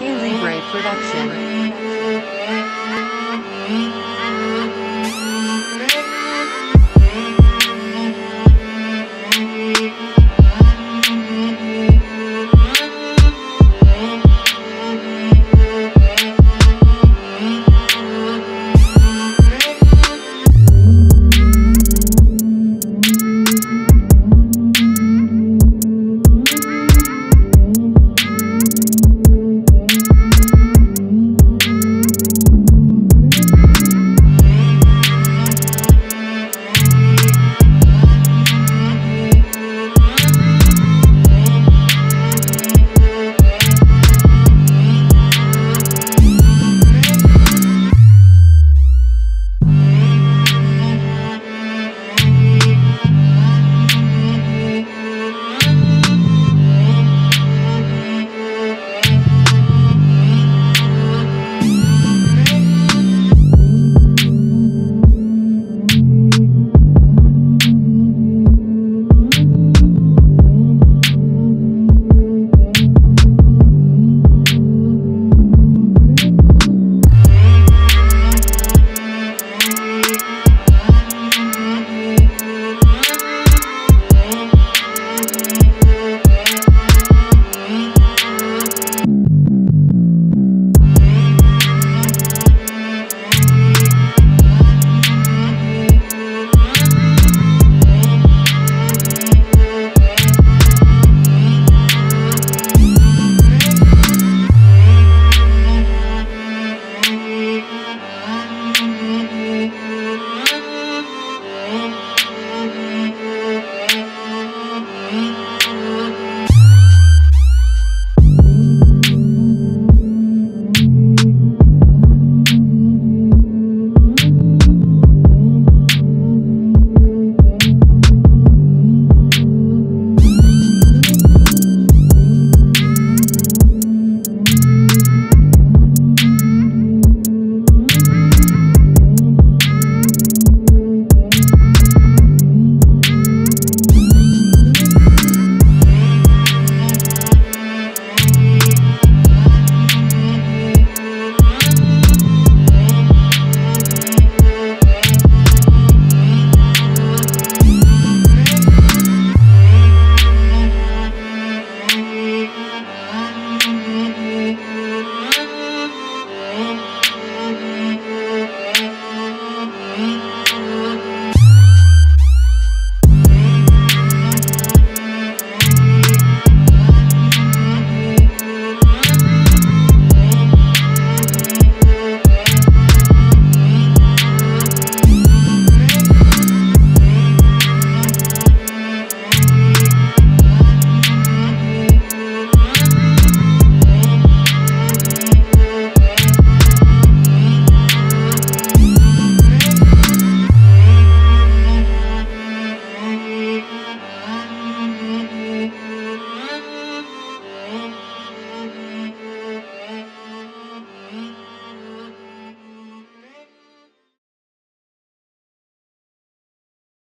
Libre Production.